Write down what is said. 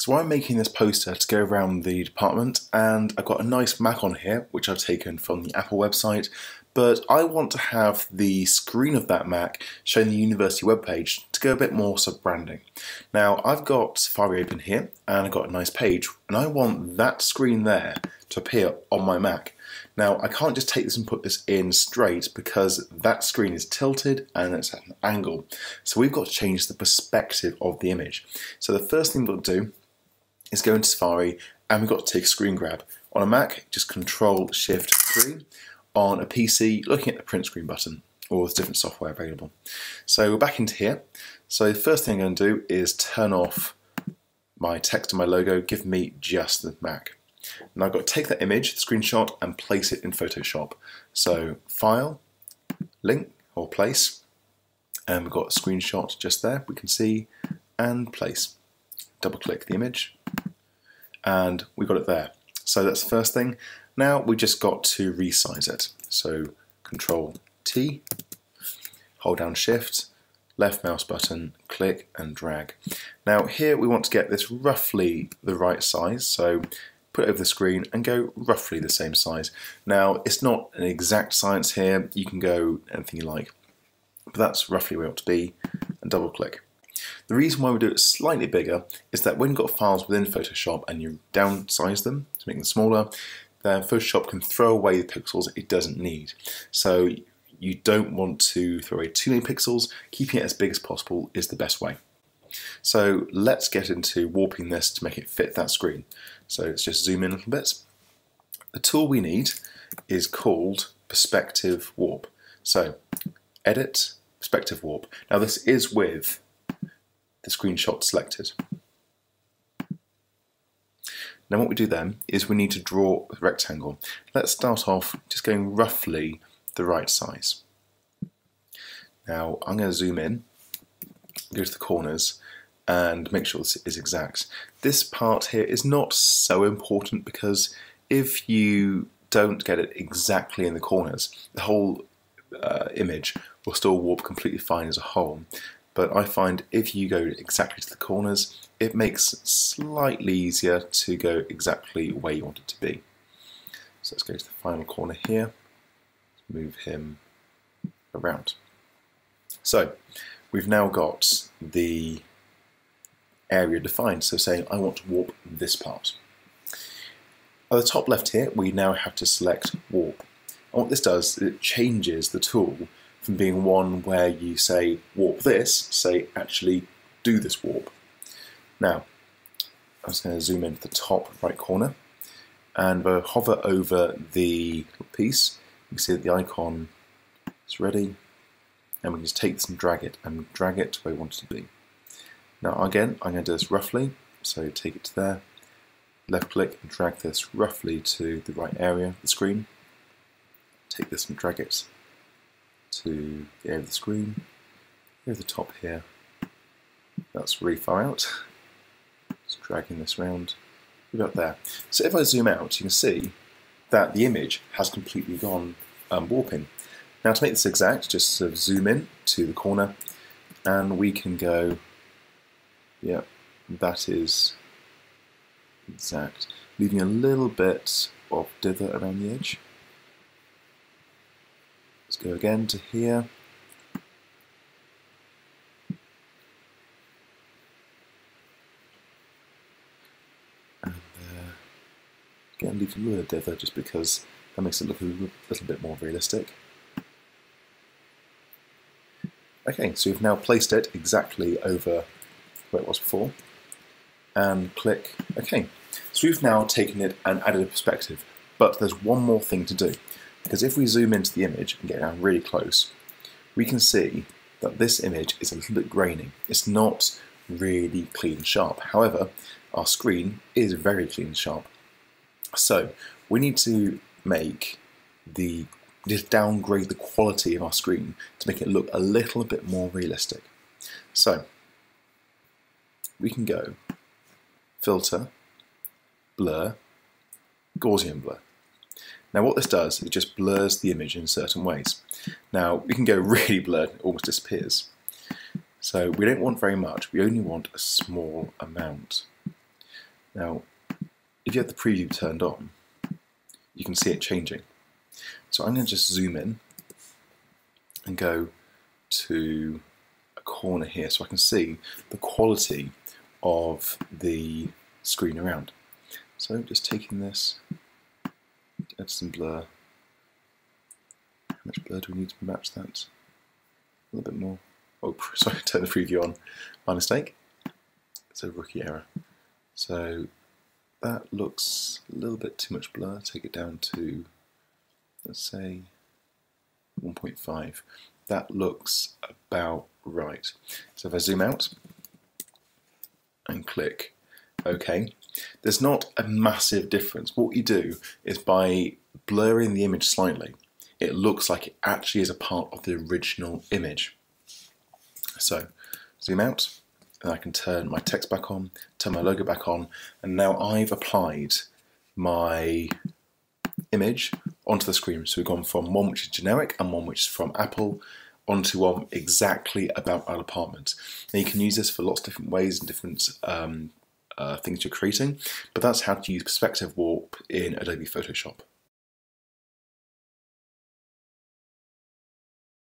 So I'm making this poster to go around the department and I've got a nice Mac on here which I've taken from the Apple website but I want to have the screen of that Mac showing the university webpage to go a bit more sub branding. Now I've got Safari open here and I've got a nice page and I want that screen there to appear on my Mac. Now I can't just take this and put this in straight because that screen is tilted and it's at an angle. So we've got to change the perspective of the image. So the first thing to do is go into Safari and we've got to take a screen grab. On a Mac, just Control Shift 3. On a PC, looking at the print screen button, or there's different software available. So we're back into here. So the first thing I'm going to do is turn off my text and my logo, give me just the Mac. Now I've got to take that image, the screenshot, and place it in Photoshop. So File, Link, or Place, and we've got a screenshot just there, we can see, and Place. Double click the image, and we got it there. So that's the first thing. Now we just got to resize it. So Control T, hold down Shift, left mouse button, click and drag. Now here we want to get this roughly the right size. So put it over the screen and go roughly the same size. Now it's not an exact science here. You can go anything you like. But that's roughly where it ought to be and double click. The reason why we do it slightly bigger is that when you've got files within Photoshop and you downsize them to make them smaller, then Photoshop can throw away the pixels it doesn't need. So you don't want to throw away too many pixels, keeping it as big as possible is the best way. So let's get into warping this to make it fit that screen. So let's just zoom in a little bit. The tool we need is called Perspective Warp. So edit, Perspective Warp. Now this is with the screenshot selected. Now what we do then is we need to draw a rectangle. Let's start off just going roughly the right size. Now I'm going to zoom in, go to the corners and make sure this is exact. This part here is not so important because if you don't get it exactly in the corners, the whole uh, image will still warp completely fine as a whole but I find if you go exactly to the corners, it makes it slightly easier to go exactly where you want it to be. So let's go to the final corner here, move him around. So we've now got the area defined, so saying I want to warp this part. At the top left here, we now have to select warp. And what this does, is it changes the tool from being one where you say warp this, say actually do this warp. Now, I'm just going to zoom into the top right corner and we'll hover over the piece. You can see that the icon is ready and we can just take this and drag it and drag it to where we want it to be. Now again, I'm going to do this roughly, so take it to there, left click and drag this roughly to the right area of the screen, take this and drag it to the area of the screen. Here's the top here. That's really far out. Just dragging this around. About there. So if I zoom out, you can see that the image has completely gone um, warping. Now to make this exact, just sort of zoom in to the corner and we can go, yeah, that is exact. Leaving a little bit of dither around the edge. Let's go again to here. And uh, again, leave a little dither just because that makes it look a little bit more realistic. Okay, so we've now placed it exactly over where it was before. And click OK. So we've now taken it and added a perspective, but there's one more thing to do. Because if we zoom into the image and get down really close, we can see that this image is a little bit grainy. It's not really clean and sharp. However, our screen is very clean and sharp. So we need to make the just downgrade the quality of our screen to make it look a little bit more realistic. So we can go filter, blur, Gaussian blur. Now what this does, it just blurs the image in certain ways. Now we can go really blurred, it almost disappears. So we don't want very much, we only want a small amount. Now, if you have the preview turned on, you can see it changing. So I'm going to just zoom in and go to a corner here so I can see the quality of the screen around. So just taking this, add some blur. How much blur do we need to match that? A little bit more. Oh, sorry, turn the preview on. My mistake. It's a rookie error. So that looks a little bit too much blur. Take it down to, let's say, 1.5. That looks about right. So if I zoom out and click OK, there's not a massive difference. What you do is by blurring the image slightly, it looks like it actually is a part of the original image. So zoom out, and I can turn my text back on, turn my logo back on, and now I've applied my image onto the screen. So we've gone from one which is generic and one which is from Apple onto one exactly about our apartment. Now you can use this for lots of different ways and different um, uh, things you're creating, but that's how to use Perspective Warp in Adobe Photoshop.